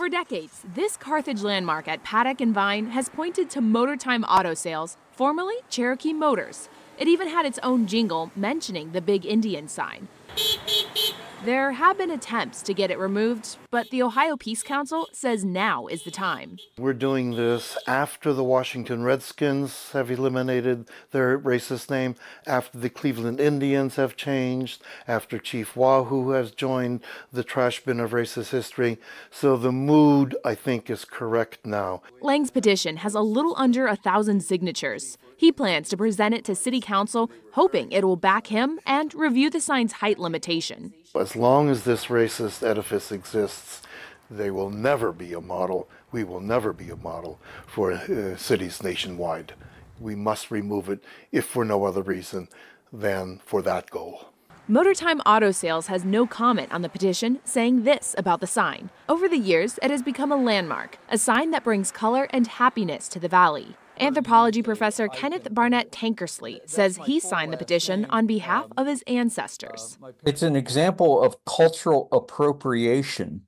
For decades, this Carthage landmark at Paddock and Vine has pointed to Motor Time Auto Sales, formerly Cherokee Motors. It even had its own jingle mentioning the big Indian sign. There have been attempts to get it removed, but the Ohio Peace Council says now is the time. We're doing this after the Washington Redskins have eliminated their racist name, after the Cleveland Indians have changed, after Chief Wahoo has joined the trash bin of racist history. So the mood, I think, is correct now. Lang's petition has a little under a thousand signatures. He plans to present it to City Council, hoping it will back him and review the sign's height limitation. As long as this racist edifice exists, they will never be a model. We will never be a model for uh, cities nationwide. We must remove it if for no other reason than for that goal. Motor Time Auto Sales has no comment on the petition, saying this about the sign. Over the years, it has become a landmark, a sign that brings color and happiness to the valley. Anthropology professor Kenneth Barnett Tankersley says he signed the petition on behalf of his ancestors. It's an example of cultural appropriation,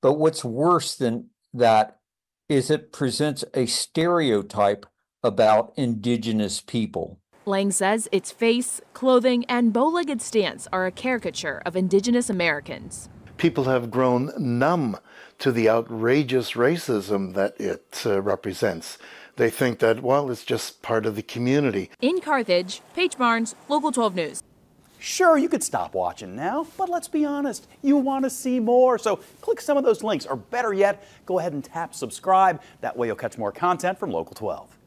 but what's worse than that is it presents a stereotype about indigenous people. Lang says its face, clothing, and bow legged stance are a caricature of indigenous Americans. People have grown numb to the outrageous racism that it uh, represents they think that, well, it's just part of the community. In Carthage, Paige Barnes, Local 12 News. Sure, you could stop watching now, but let's be honest, you want to see more. So click some of those links, or better yet, go ahead and tap subscribe. That way you'll catch more content from Local 12.